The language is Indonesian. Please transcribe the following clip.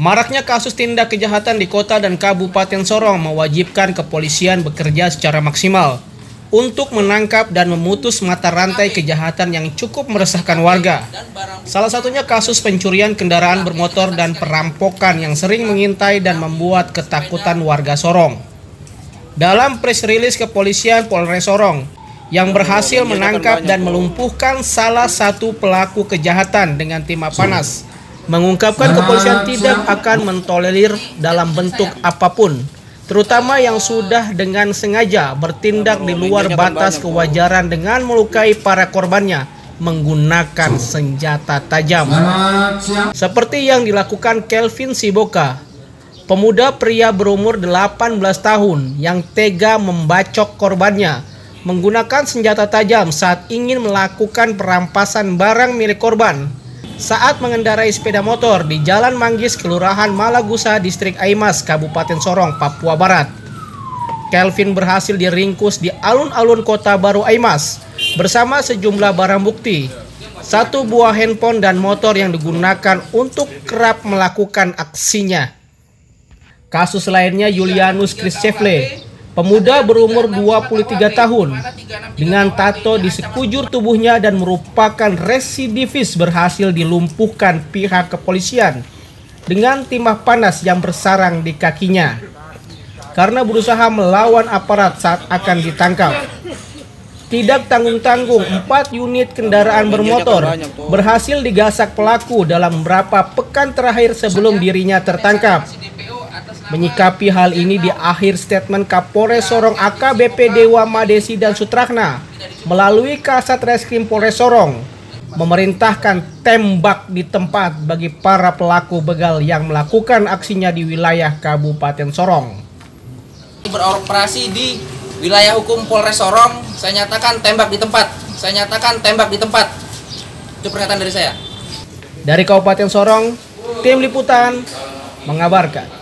Maraknya kasus tindak kejahatan di kota dan kabupaten Sorong mewajibkan kepolisian bekerja secara maksimal untuk menangkap dan memutus mata rantai kejahatan yang cukup meresahkan warga. Salah satunya kasus pencurian kendaraan bermotor dan perampokan yang sering mengintai dan membuat ketakutan warga Sorong. Dalam press release kepolisian Polres Sorong yang berhasil menangkap dan melumpuhkan salah satu pelaku kejahatan dengan timah panas mengungkapkan kepolisian tidak akan mentolerir dalam bentuk apa pun, terutama yang sudah dengan sengaja bertindak di luar batas kewajaran dengan melukai para korbannya menggunakan senjata tajam. Seperti yang dilakukan Kelvin Siboka, pemuda pria berumur 18 tahun yang tega membacok korbannya menggunakan senjata tajam saat ingin melakukan perampasan barang milik korban saat mengendarai sepeda motor di Jalan Manggis, Kelurahan Malagusa, Distrik Aimas, Kabupaten Sorong, Papua Barat. Kelvin berhasil diringkus di alun-alun kota baru Aimas bersama sejumlah barang bukti, satu buah handphone dan motor yang digunakan untuk kerap melakukan aksinya. Kasus lainnya Julianus Chris Pemuda berumur 23 tahun dengan tato di sekujur tubuhnya dan merupakan residivis berhasil dilumpuhkan pihak kepolisian dengan timah panas yang bersarang di kakinya karena berusaha melawan aparat saat akan ditangkap. Tidak tanggung-tanggung, empat unit kendaraan bermotor berhasil digasak pelaku dalam beberapa pekan terakhir sebelum dirinya tertangkap. Menyikapi hal ini di akhir statement Kapolres Sorong AKBP Dewa Madesi dan Sutrakna melalui Kasat Reskrim Polres Sorong memerintahkan tembak di tempat bagi para pelaku begal yang melakukan aksinya di wilayah Kabupaten Sorong. Beroperasi di wilayah hukum Polres Sorong, saya nyatakan tembak di tempat. Saya nyatakan tembak di tempat. Itu pernyataan dari saya. Dari Kabupaten Sorong, tim liputan mengabarkan.